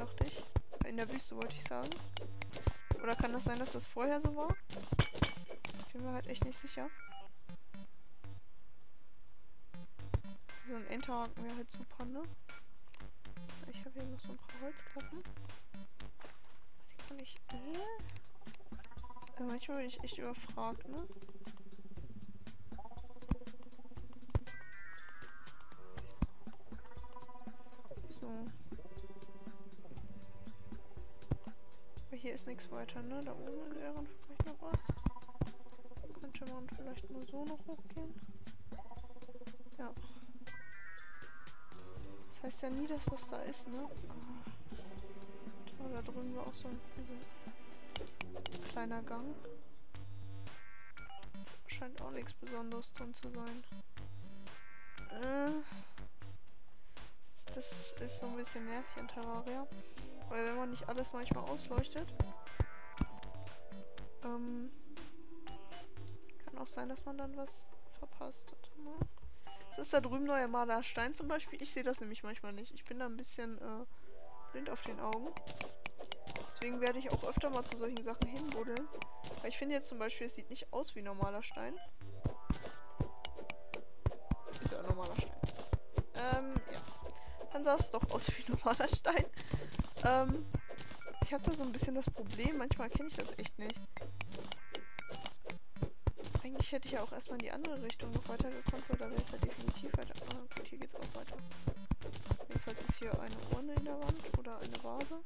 dachte ich. In der Wüste wollte ich sagen. Oder kann das sein, dass das vorher so war? Ich bin mir halt echt nicht sicher. So ein Enterhaken wäre halt super, ne? Ich habe hier noch so ein paar Holzklappen. Die kann ich... Äh? manchmal bin ich echt überfragt, ne? Hier ist nichts weiter, ne? Da oben wäre vielleicht noch was. Könnte man vielleicht mal so noch hochgehen. Ja. Das heißt ja nie, dass was da ist, ne? Ah. da drüben war auch so ein, so ein kleiner Gang. Das scheint auch nichts Besonderes drin zu sein. Äh, das ist so ein bisschen nervig in Terraria. Weil wenn man nicht alles manchmal ausleuchtet, ähm, kann auch sein, dass man dann was verpasst. Das ist da drüben neuer Malerstein zum Beispiel. Ich sehe das nämlich manchmal nicht. Ich bin da ein bisschen äh, blind auf den Augen. Deswegen werde ich auch öfter mal zu solchen Sachen hinbuddeln. Weil ich finde jetzt zum Beispiel, es sieht nicht aus wie normaler Stein. Ist ja ein normaler Stein. Ähm, ja. Dann sah es doch aus wie normaler Stein. Ähm, ich habe da so ein bisschen das Problem, manchmal kenne ich das echt nicht. Eigentlich hätte ich ja auch erstmal in die andere Richtung noch weitergekommen, weil da wäre es ja definitiv weiter. Ah, gut, hier geht's auch weiter. Jedenfalls ist hier eine Urne in der Wand oder eine Vase.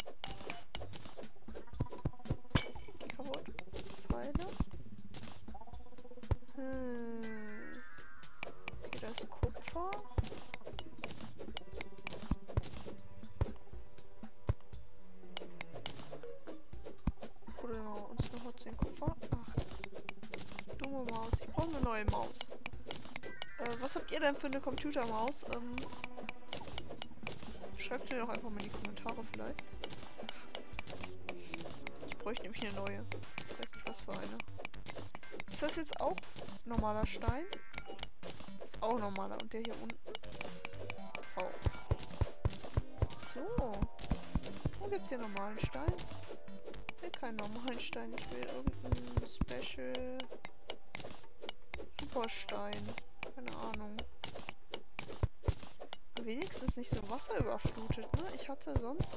Für eine Computermaus? Ähm, schreibt mir doch einfach mal in die Kommentare vielleicht. Ich bräuchte nämlich eine neue. Ich weiß nicht, was für eine. Ist das jetzt auch normaler Stein? Ist auch normaler. Und der hier unten? Auch. So. Wo gibt's hier normalen Stein? Ich will keinen normalen Stein. Ich will irgendeinen Special... Superstein. Keine Ahnung. Wenigstens nicht so Wasser überflutet, ne? Ich hatte sonst,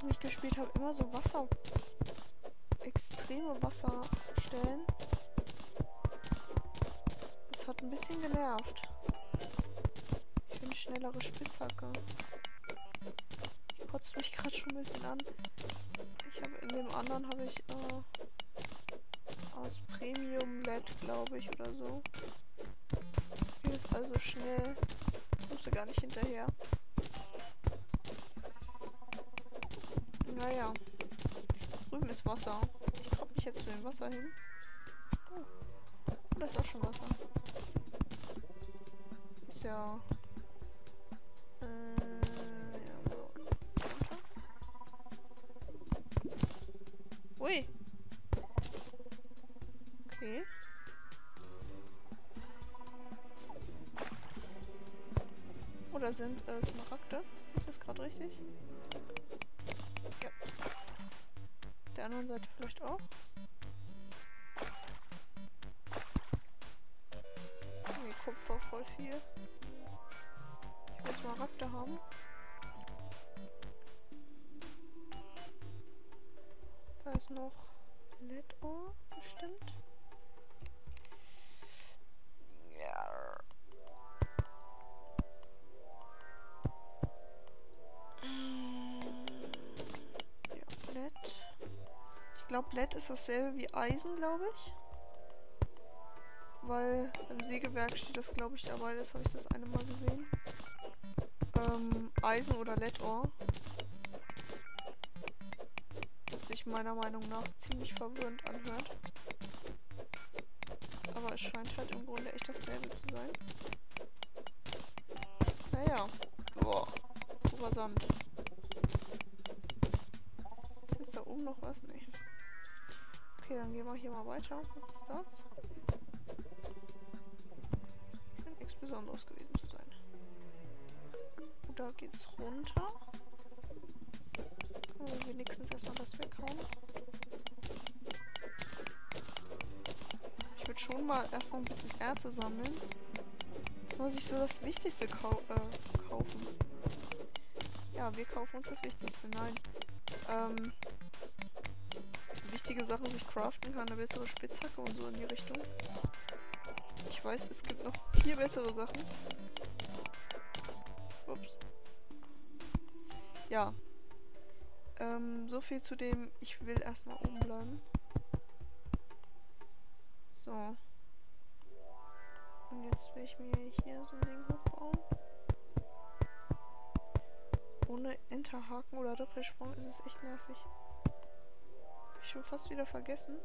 wenn ich gespielt habe, immer so Wasser... extreme Wasserstellen. Das hat ein bisschen genervt. Ich eine schnellere Spitzhacke. Ich kotzt mich gerade schon ein bisschen an. Ich habe in dem anderen habe ich äh, aus Premium LED, glaube ich, oder so. Ist also schnell. Kommst gar nicht hinterher. Naja. Drüben ist Wasser. Ich traue mich jetzt zu dem Wasser hin. Oh. Da ist auch schon Wasser. Ist ja... Oder sind äh, Smaragde? Ist das gerade richtig? Ja. Der anderen Seite vielleicht auch. Nee, Kupfer voll viel. Ich will Smaragde haben. Da ist noch LED-Ohr bestimmt. Glaube, LED ist dasselbe wie Eisen, glaube ich. Weil im Sägewerk steht das, glaube ich, dabei. Das habe ich das eine Mal gesehen. Ähm, Eisen oder LED-Ohr. Was sich meiner Meinung nach ziemlich verwirrend anhört. Aber es scheint halt im Grunde echt dasselbe zu sein. Naja. Boah. Purer Sand. Ist da oben noch was? Nee. Okay, dann gehen wir hier mal weiter. Was ist das? Scheint nichts Besonderes gewesen zu sein. Gut, da geht's runter. Also wenigstens erstmal das weghauen. Ich würde schon mal erstmal ein bisschen Erze sammeln. Jetzt muss ich so das Wichtigste kau äh, kaufen. Ja, wir kaufen uns das Wichtigste. Nein. Ähm wichtige Sachen, die ich craften kann. Eine bessere Spitzhacke und so in die Richtung. Ich weiß, es gibt noch viel bessere Sachen. Ups. Ja. Ähm, so viel zu dem, ich will erstmal oben bleiben. So. Und jetzt will ich mir hier so ein Ding hochbauen. Ohne Enterhaken oder Doppelsprung ist es echt nervig. Ich schon fast wieder vergessen.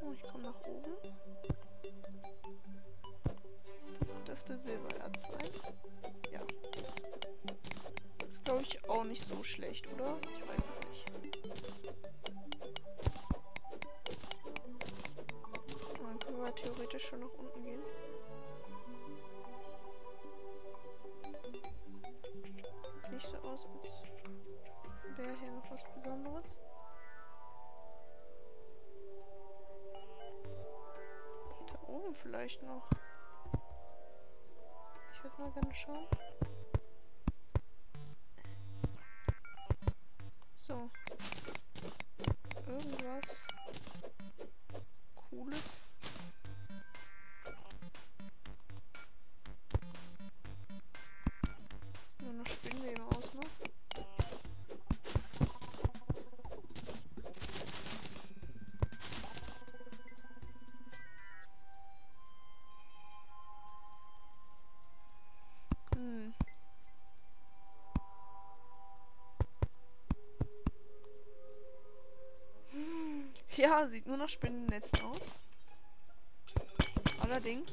Oh, ich komme nach oben. Das dürfte Silbererz sein. Ja. Ist glaube ich auch nicht so schlecht, oder? Ich weiß es nicht. Dann können wir theoretisch schon nach unten wäre hier noch was Besonderes. Da oben vielleicht noch. Ich würde mal gerne schauen. So. Irgendwas Cooles. Ja, sieht nur nach Spinnennetzen aus. Allerdings.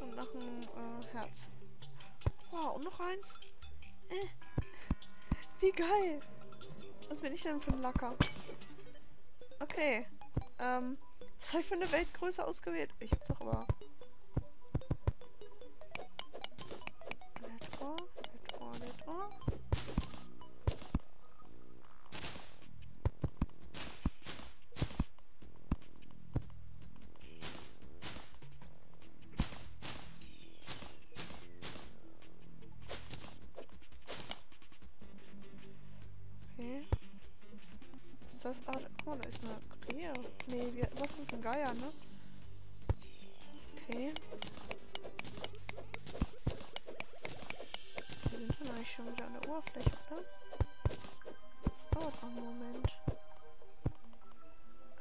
Und nach einem äh, Herz. Wow, und noch eins. Äh. Wie geil. Was bin ich denn für ein Lacker? Okay. Ähm, was habe ich für eine Weltgröße ausgewählt? Ich hab doch aber... Das... Ah, mal, da ist eine Krähe. Nee, wie, was ist ein Geier, ne? Okay. Wir sind dann eigentlich schon wieder an der Oberfläche, oder? Das dauert noch einen Moment.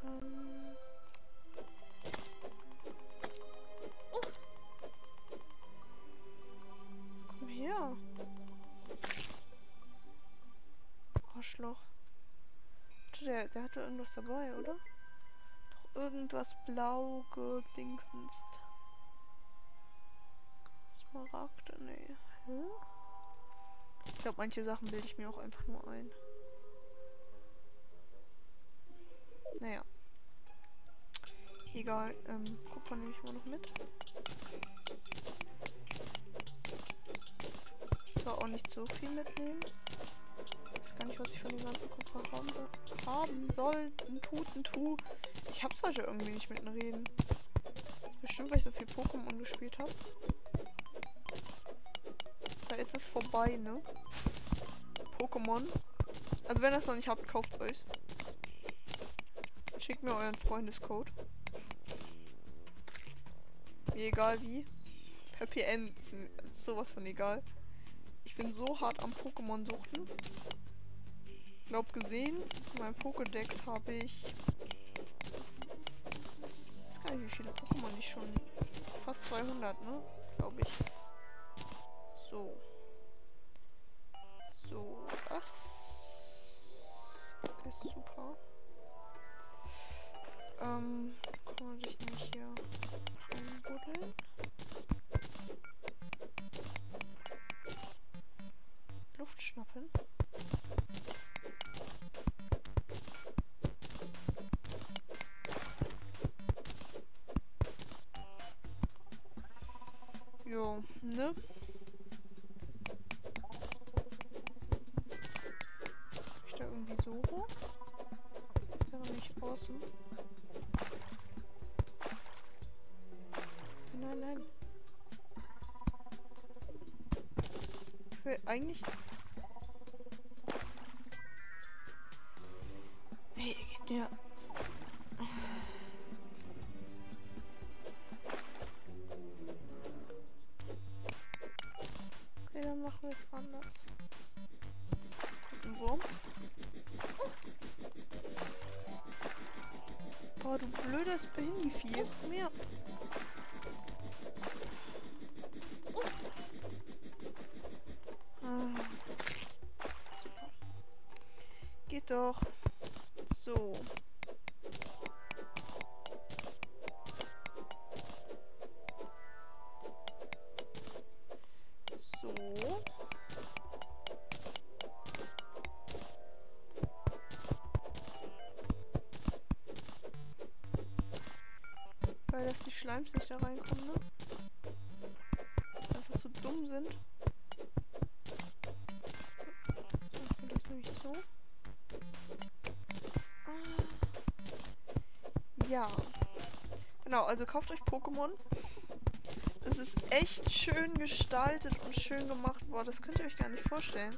Ähm... Der, der hatte irgendwas dabei, oder? Doch irgendwas blau gedingsens. Smaragde, nee. Hä? Ich glaube, manche Sachen bilde ich mir auch einfach nur ein. Naja. Egal, ähm, Kupfer nehme ich mal noch mit. Zwar auch nicht so viel mitnehmen. Gar nicht, was ich von dem ganzen Kupfer haben, haben soll. Ein Tut, ein Tu. Ich hab's heute irgendwie nicht mit den Reden. Bestimmt, weil ich so viel Pokémon gespielt habe. Da ist es vorbei, ne? Pokémon. Also wenn ihr es noch nicht habt, kauft euch. Schickt mir euren Freundescode. Mir egal wie. Per PN ist sowas von egal. Ich bin so hart am Pokémon suchten. Glaub gesehen, in meinem Pokédex habe ich. Ich weiß gar nicht, wie viele Pokémon ich schon. Fast 200, ne? Glaube ich. So. So, das ist super. Ja, ne? Ich da irgendwie so hoch? Wäre nicht außen. Nein, nein. Ich will eigentlich Geht doch. So. So. Weil dass die Schleims nicht da reinkommen, ne? Einfach zu dumm sind. Ja. Genau, also kauft euch Pokémon. Das ist echt schön gestaltet und schön gemacht. Boah, das könnt ihr euch gar nicht vorstellen.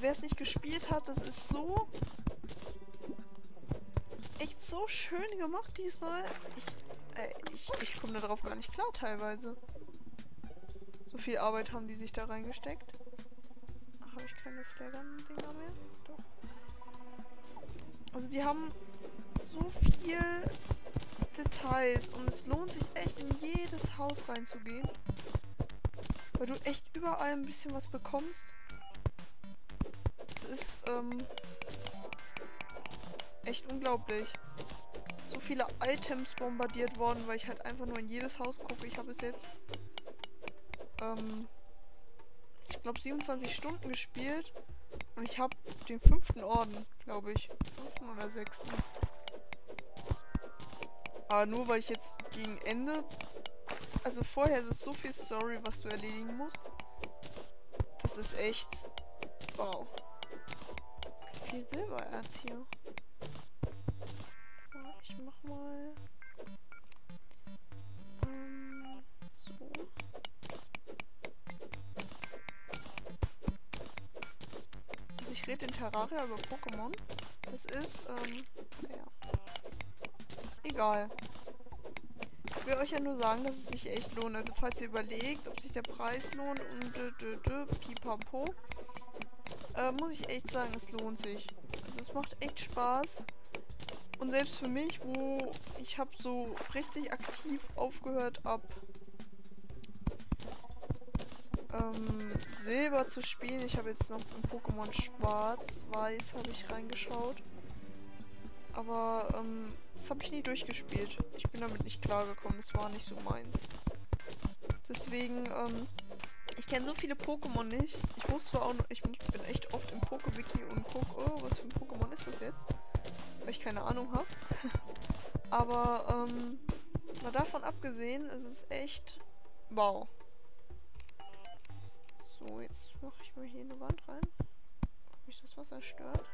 Wer es nicht gespielt hat, das ist so... Echt so schön gemacht diesmal. Ich, äh, ich, ich komme darauf gar nicht klar teilweise. So viel Arbeit haben die sich da reingesteckt. Habe ich keine Flaggern-Dinger mehr? Doch. Also die haben so viel Details und es lohnt sich echt in jedes Haus reinzugehen. Weil du echt überall ein bisschen was bekommst. Es ist ähm, echt unglaublich. So viele Items bombardiert worden, weil ich halt einfach nur in jedes Haus gucke. Ich habe es jetzt ähm, ich glaube 27 Stunden gespielt und ich habe den fünften Orden, glaube ich. Fünften oder sechsten. Aber nur weil ich jetzt gegen Ende. Also vorher ist es so viel Story, was du erledigen musst. Das ist echt. Wow. Viel Silbererz hier. Ich mach mal. Ähm, so. Also ich rede in Terraria über Pokémon. Das ist, ähm. Egal. Ich will euch ja nur sagen, dass es sich echt lohnt. Also falls ihr überlegt, ob sich der Preis lohnt und dö, dö, dö, pipapo, äh, muss ich echt sagen, es lohnt sich. Also es macht echt Spaß. Und selbst für mich, wo ich habe so richtig aktiv aufgehört ab ähm, Silber zu spielen. Ich habe jetzt noch in Pokémon Schwarz, Weiß habe ich reingeschaut. Aber ähm, das habe ich nie durchgespielt. Ich bin damit nicht klargekommen. Das war nicht so meins. Deswegen, ähm, ich kenne so viele Pokémon nicht. Ich muss zwar auch, noch, ich bin echt oft im Pokewiki und guck, oh, was für ein Pokémon ist das jetzt? Weil ich keine Ahnung habe. Aber, ähm, mal davon abgesehen, ist es echt wow. So, jetzt mache ich mal hier eine Wand rein. Ob mich das Wasser stört.